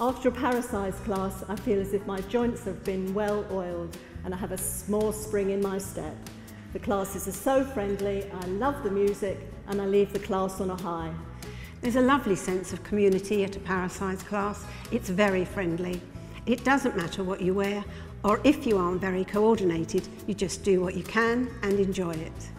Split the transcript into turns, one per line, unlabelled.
After a Paracise class, I feel as if my joints have been well oiled and I have a small spring in my step. The classes are so friendly, I love the music and I leave the class on a high.
There's a lovely sense of community at a Paracise class. It's very friendly. It doesn't matter what you wear or if you aren't very coordinated, you just do what you can and enjoy it.